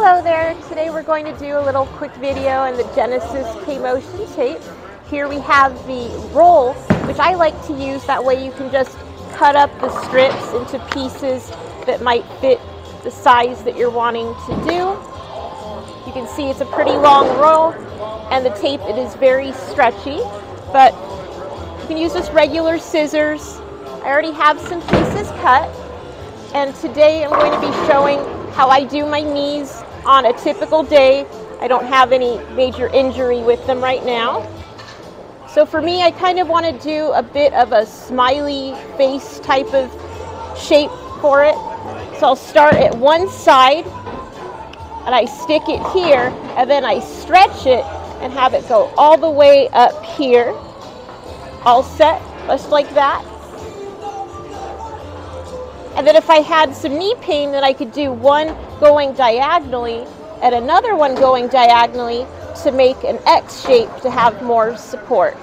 there, today we're going to do a little quick video on the Genesis K-Motion tape. Here we have the roll, which I like to use, that way you can just cut up the strips into pieces that might fit the size that you're wanting to do. You can see it's a pretty long roll and the tape it is very stretchy, but you can use just regular scissors. I already have some pieces cut and today I'm going to be showing how I do my knees on a typical day. I don't have any major injury with them right now. So for me, I kind of want to do a bit of a smiley face type of shape for it. So I'll start at one side and I stick it here and then I stretch it and have it go all the way up here. All set, just like that. Then if I had some knee pain, that I could do one going diagonally and another one going diagonally to make an X shape to have more support.